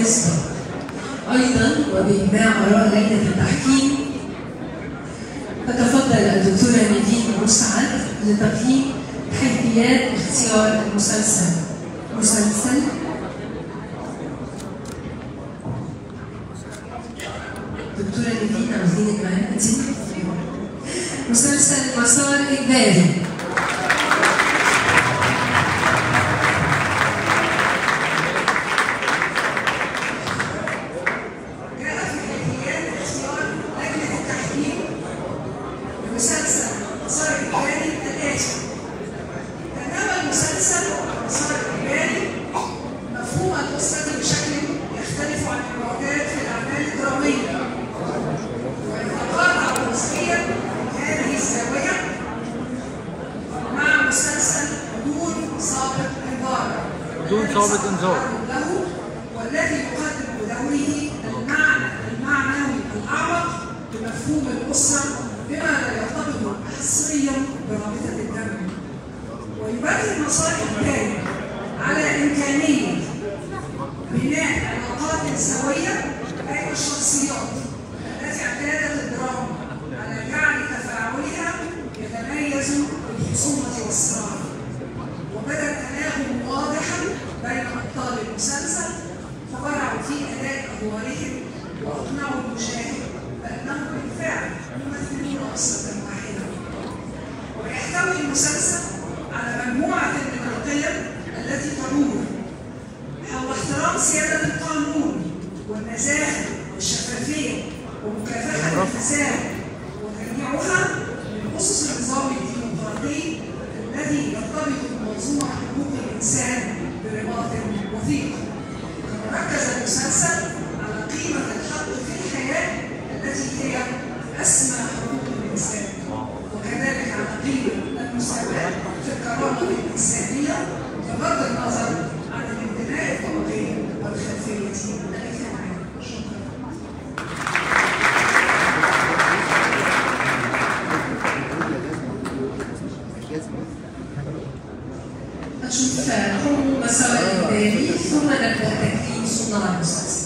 نسبة أيضا وبإجماع آراء لجنة التحكيم تتفضل الدكتورة نجيب مسعد لتقييم حيثيات اختيار المسلسل. مسلسل. دكتورة نيفين عاوزينك معانا مسلسل مسار إجباري. العلاقات الزوجية أي الشخصيات التي اعتادت الدراما على جعل تفاعلها يتميز بالخصومة Gracias. つながります。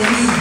de.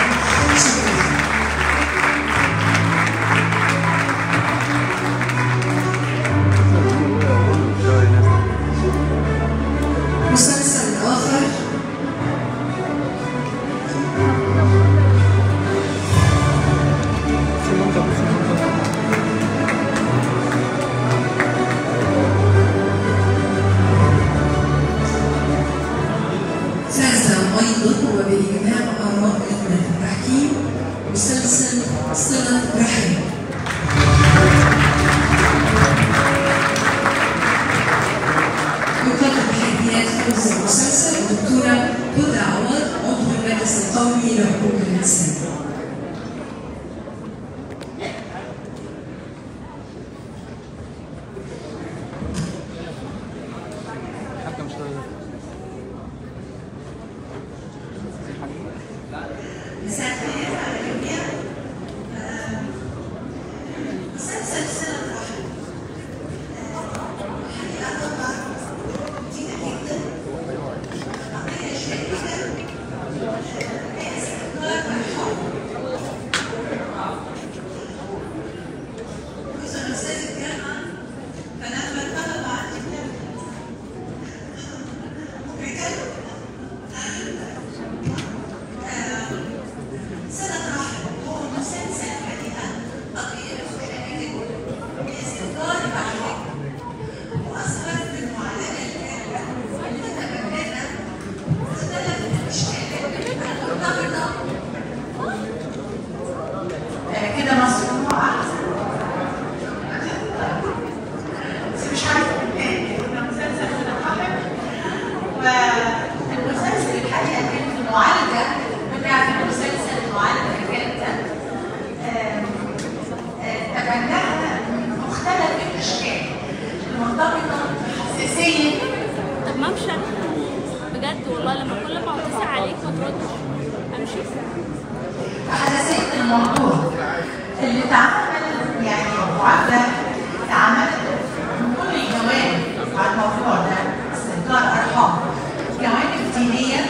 دينية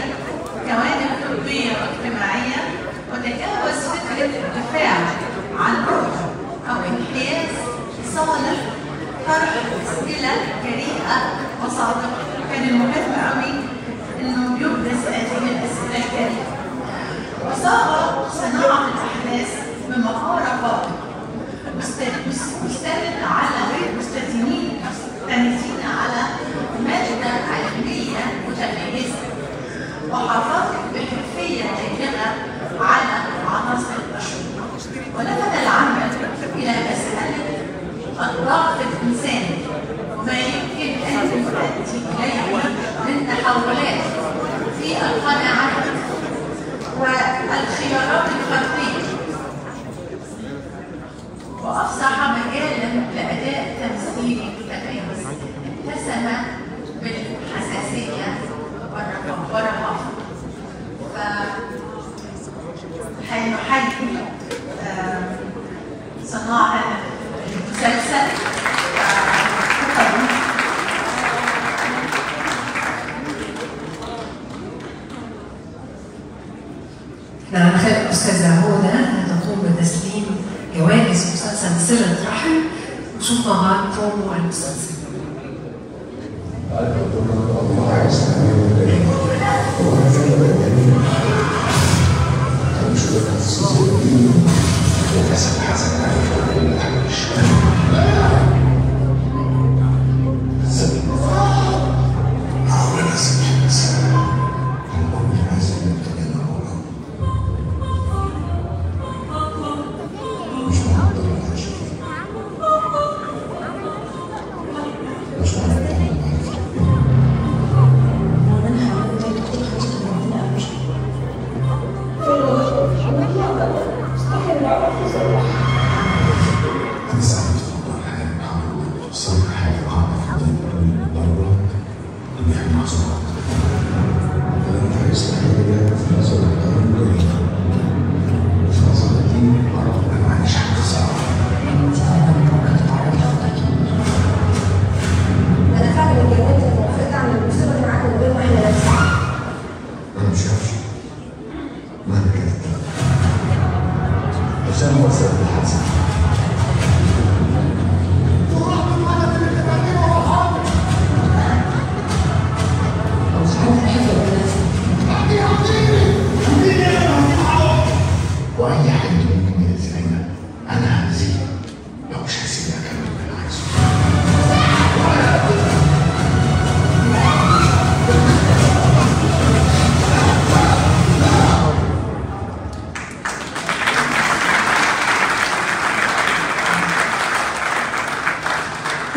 جوانب طبية واجتماعية وتجاوز فكرة الدفاع عن روح أو انحياز صالح طرح أسئلة جريئة وصادقة. كان المهم قوي إنه يبرز هذه الأسئلة الجريئة وصار صناعة الأحداث بمهارة قائمة مستند على 我好 نعم خير الأستاذة هدى تقوم بتسليم جوائز مسلسل سر الرحم نشوف مع بعض برومو على المسلسل.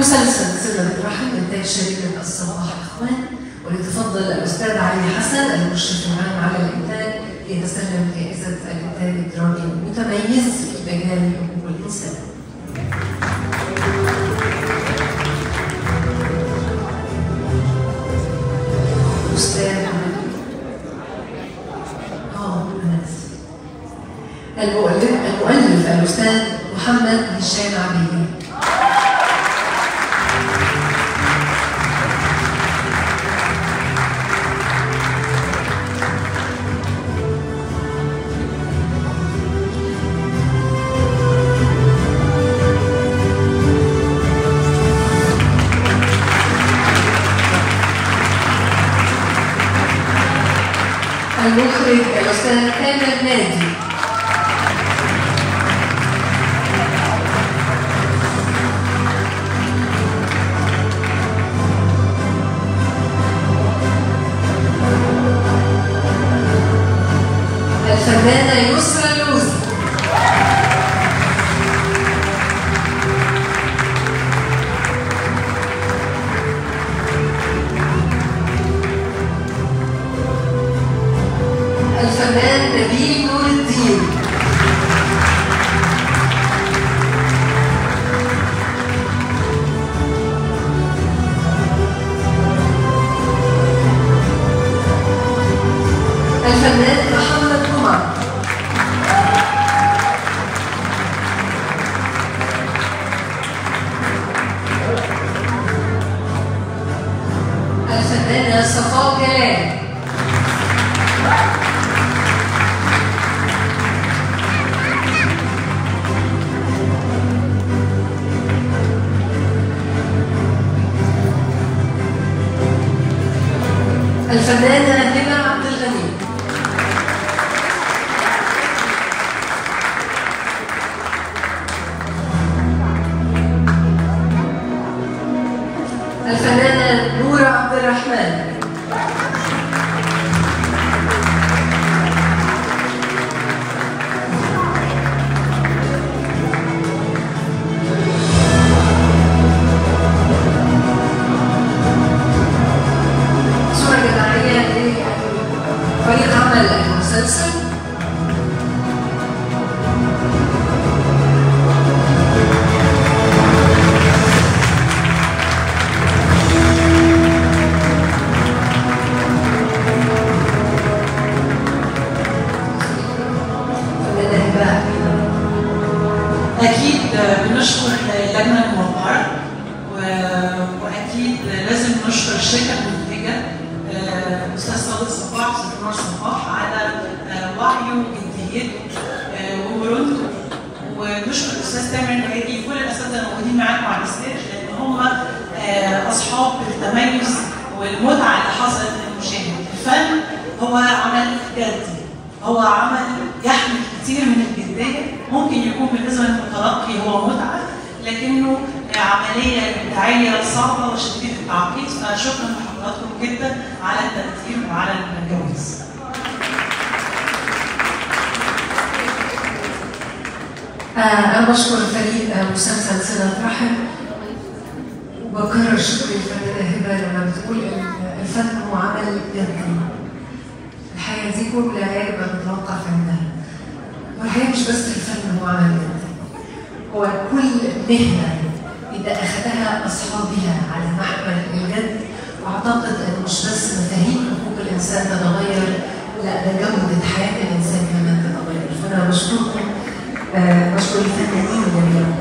تسلسل سلم الرحم إنتاج شركة الصباح الأخوان وليتفضل الأستاذ علي حسن المشرف العام على الإنتاج ليتسلم جائزة الإنتاج الدرامي المتميز في مجال حقوق الإنسان. within the suffocated. El febrero نور صباح على آه، وعيه وجديته آه، ومرونته ونشكر الأستاذ تامر نهادي وكل الأساتذة الموجودين معاكم على الستيج لأن هم آه، أصحاب التميز والمتعة اللي حصلت للمشاهد الفن هو عمل جدي هو عمل يحمل كتير من الجدية. ممكن يكون بالنسبة للمتلقي هو متعة لكنه عملية ابداعيه صعبة وشديدة التعقيد. فشكرا أنا بشكر فريق آه، مسلسل صلة رحم. وبكرر شكري للفنانة هبة لما بتقول الفن هو عمل جدي الحياة دي كلها يجب أن نتوقف عندها والحقيقة مش بس الفن هو عمل جدي هو كل مهنة إذا أخذها أصحابها على محمل الجد. وأعتقد أن مش بس مفاهيم حقوق الإنسان تتغير لا ده جودة حياة الإنسان كمان تتغير. فأنا بشكركم آه، بشكر الفنانين جميعا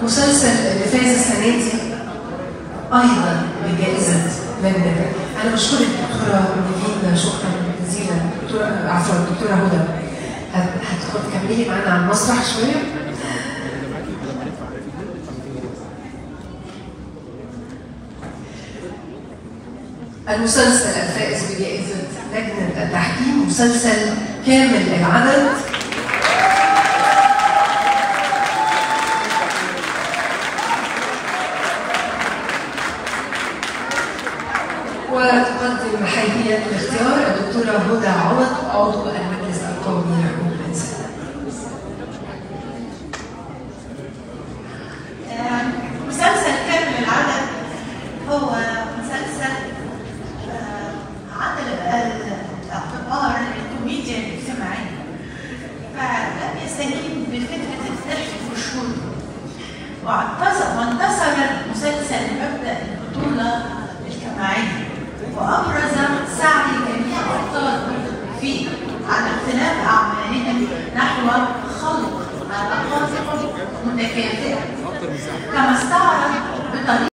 المسلسل اللي فاز السنة دي أيضا بجائزة لجنة أنا بشكر الدكتورة نيفين شكرا جزيلا. الدكتورة عفوا الدكتورة هدى. هت- هتدخل تكملي معانا على المسرح شوية؟ المسلسل الفائز بجائزة لجنة التحكيم مسلسل كامل العدد.